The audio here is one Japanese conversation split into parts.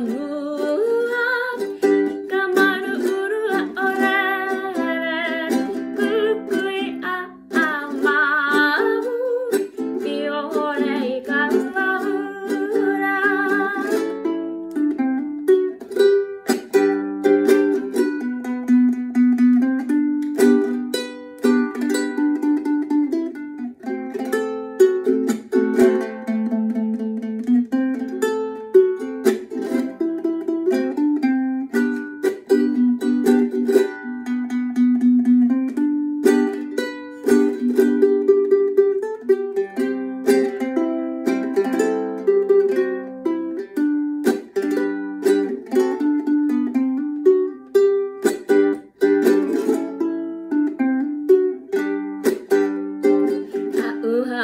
amor.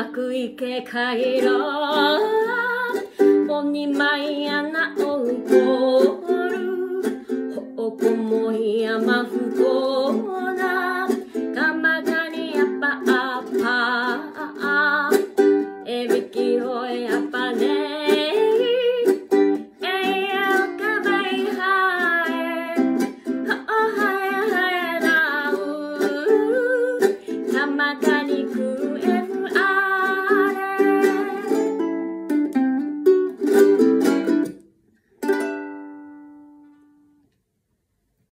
くいけかいろ。おにまいあなおアこるほこもいやまふこな。かまがにやっぱあっぱえびきほやっぱね。まかに